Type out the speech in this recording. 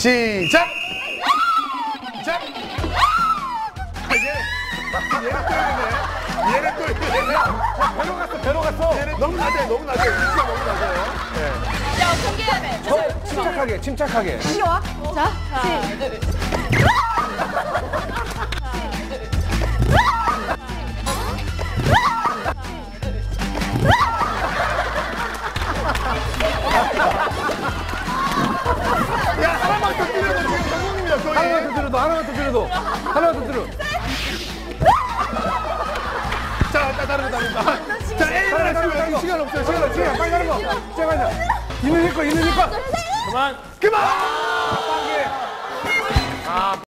시작! 시작! 아, 얘, 얘는 또. 얘는 또. 배로 갔어, 배로 갔어. 너무 낮아요, 너무 낮아요. 위치가 너무 낮아요. 네. 야, 경계해야 돼. 어, 침착하게, 침착하게. 이리 와. 자, 시. 야, 들어도, 하나만 더 들어도. 하나만 더 들어. 자, 자, 다른 거, 다른 거. 자, A 다른 하나 거, 다른 거. 시간 없어요, 시간 없어요. 시간 빨리 가는 거. 시간 가자. 있는 힘 거, 있는 힘 거. 그만!